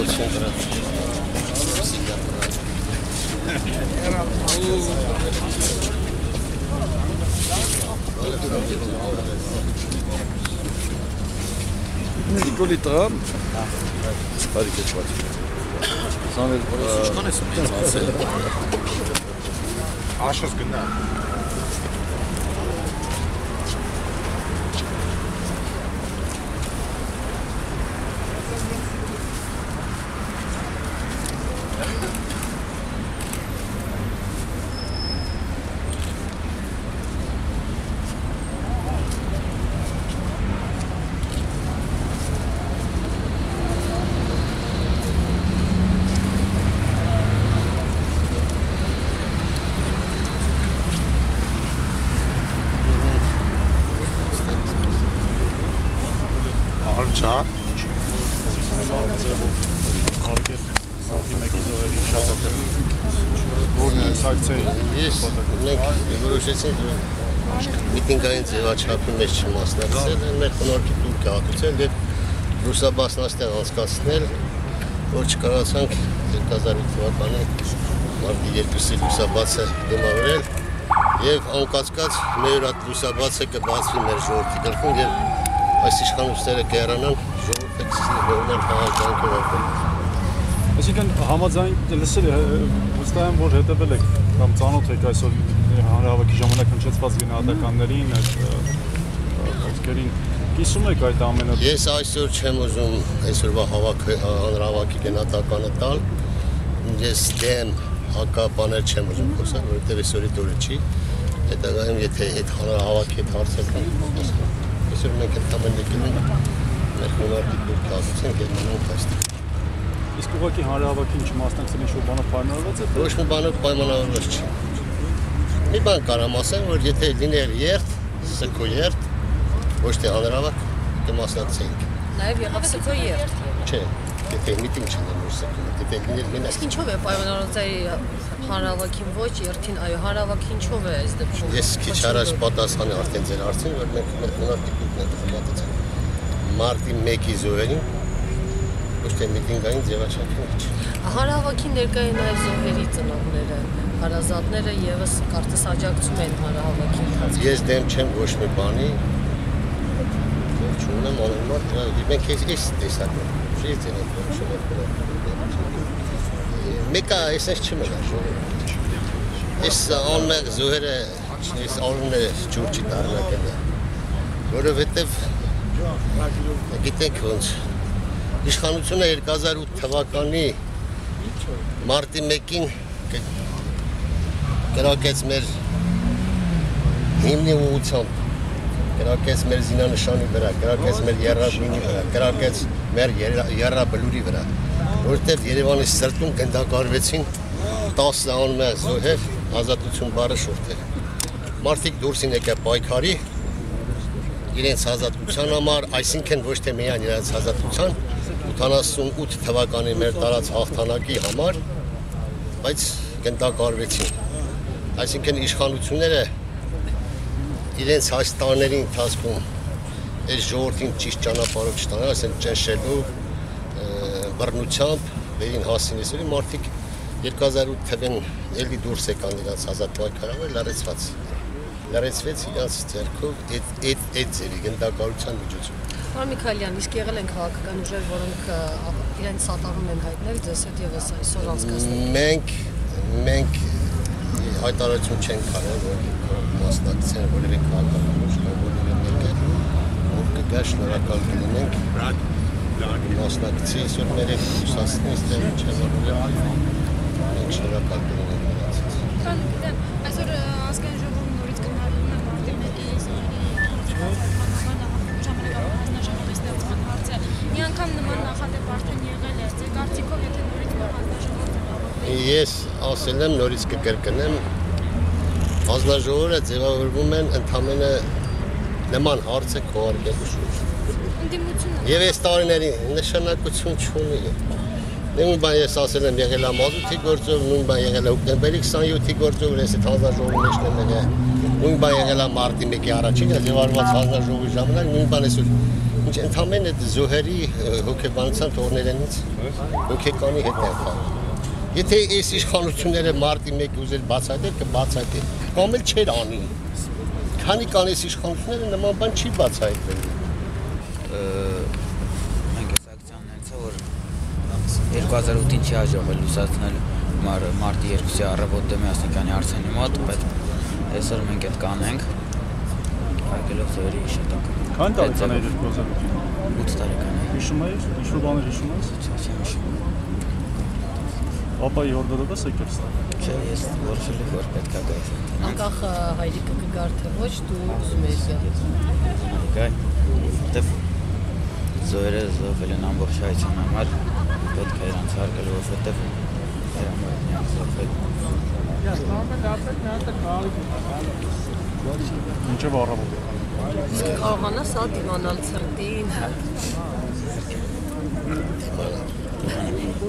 Очень брат. Всегда брат. Նիկոլի տղան բարի կեցված։ Սանել Ինչքան ես մեծացել։ Աշոս գնա։ Արչա։ Որն է սակցեի։ Ես մենք որոշեցինք միտինգային ձևաչափի մեջ չմասնակցել, մեր խնորքի դուրք հատուցել եւ ռուսաբասնաստեղ անցկացնել, որ չկարողացանք 2008 թվականի մարտի 2-ի լուսաբացը դիմավորել եւ անկասկած մեր հատ լուսաբացը կբացվի մեր ժողովրդի գլխում եւ այս իշխանությունները կհեռանան ժողովուրդը կսիրողներ քաղաքականքով ապրել։ Այսինքն համաձայն լսել վստահ եմ որ հետևել եք կամ ծանոթ եք այսօր հանրահավաքի ժամանակ հնչեցված գնահատականներին, այդ խոսքերին։ Կիսում եք այդ ամենը։ Ես այսօր չեմ ուզում այսօրվա հավաքը հանրահավաքի գնահատականը տալ։ Ես դեմ հակապաներ չեմ ուզում խոսալ, որովհետև այսօրի դուրը չի։ Հետագայում եթե այդ հանրահավաքի հետ հարցեր կան, այսօր մենք ընդհանրապես եկել ենք մեր խոնարհի կազմեցինք եւ մնանք այստեղ։ Իսկ ուղղակի հանրահավաքին չմասնակցել ինչ-որ բանով պայմանավորված է։ Ոչ մի բանով պայմանավորված չի։ Մի բան կարամ ասեմ, որ եթե լիներ երթ, սքո երթ, ոչ թե հանրահավաք, կմասնակցեինք։ Նաև եղավ սքո երթ։ Չէ, չլիներ որ սքո, եթե լիներ մենակ Իսկ ինչով է պայմանավորված հանրավակին ոչ, երթին այո, հանրավակին ինչով է այս դեպքում։ Ես քիչ առաջ պատասխանի արդեն ձեր հարցին, որ մենք մեր մոնարտիկուտն ենք խմատեցել։ Մարտի 1-ի զոհերին ոչ թե միտինգային ձևաչափի մեջ։ Հանրավակին ներկային այլ զոհերի ծնողները, հարազատները եւս կարծես աջակցում են հանրավակի ընթացքին։ Ես դեմ չեմ ոչ մի բանի։ Չունեմ անունով, մենք էս էս տեսակը։ Շեյց են որոշել։ Մեկը այսպես չմնա ժողովուրդ։ Այս անմեղ զոհերը այս անունը ջուր չի դառնակել։ Որովհետև գիտեք ոնց իշխանությունը 2008 թվականի մարտի 1-ին կրակեց մեր հիմնի ուղությամբ կրակեց մեր զինանշանի վրա, կրակեց մեր երրաբինի վրա, կրակեց մեր երրաբլուրի վրա, որովհետև Երևանի սրտում գնդակարվեցին 10 անմեղ զոհեր ազատություն բառը շուրթեր։ Մարդիկ դուրսին եկա պայքարի իրենց ազատության համար, այսինքն ոչ թե միայն իրենց ազատության 88 թվականի մեր տարած հաղթանակի համար, բայց գնդակարվեցին։ Այսինքն իշխանությունները իրենց այս տարիների ընթացքում այս ժողովրդին ճիշտ ճանապարհով չտանան, ասեն ճնշելու բռնությամբ վերին հասցնեցին մարդիկ 2008 թվին ելի դուրս եկան իրաց ազատ պայքարավը լարեցված լարեցվեց իրաց ձեռքով այդ այդ այդ ձերի գնդակարության միջոցով Պարոն Միքայելյան, իսկ եղել են քաղաքական ուժեր, որոնք իրենց սատարում են հայտնել ձեզ հետ եւս այսօր անցկացնել։ Մենք մենք հայտարարություն չենք կարող որ մասնակցեն որևէ քաղաքական ուժ կամ որևէ մեկը որ կգա շնորհակալ կլինենք մասնակցի այսօր մեր հետ ուսացնի այստեղ չէ որ մենք շնորհակալ կլինենք նրանցից Կան գիտեմ, այսօր ազգային ժողովը նորից քննարկում է մարտի 1-ի ժամանակահատվածի ստեղծման հարցը։ Մի անգամ նման նախադեպ արդեն եղել է, ձեր կարծիքով եթե նորից հանձնաժողով Ես ասել եմ նորից կկրկնեմ հանձնաժողովը ձևավորվում են ընդամենը նման հարցը քողարկելու շուրջ։ Եվ այս տարիների նշանակություն չունի։ Նույն բան ես ասել եմ եղել է մազութի գործով, նույն բան եղել է հոկտեմբերի 27-ի գործով, ես այդ հանձնաժողովի մեջն եմ եղել։ Նույն բան եղել է մարտի 1-ի առաջին ձևավորված հանձնաժողովի ժամանակ, նույն բան այսօր Ինչ ընդհանրեն այդ զոհերի հոգեբանության թողներենից հոգեկանի հետ են խաղում։ Եթե այս իշխանությունները մարտի 1 ուզել բացահայտել, կբացահայտել։ Կամ էլ չէր անի։ Քանի կան այս իշխանությունները նման բան չի բացահայտվել։ մենք այս ակցիան ունեցա որ 2008-ին չի հաջողվել լուսացնել մար, մարտի 2-ի առավոտը Միասնիկյանի Արսենի մոտ, բայց այսօր մենք այդ կանենք արկելով զորի շտակ։ Քանի տարեկան է 2000 8 տարեկան Հիշում ես, ինչ-որ բաներ հիշում ես։ Չեմ հիշում։ Պապայի օրդորովս եկել ստա։ Չէ, ես որոշել եմ որ պետք է գայս։ Անկախ հայրիկը կգար թե ոչ, դու ուզում ես գալ։ Գայ։ Դեպ զորը զոհվել են ամբողջ հայության համար պետք է իրանց հարգել որովհետև միակ զոհվել Ինչև առավոտ։ Իսկ կարողանաս ա դիմանալ ցրտին։ Gracias.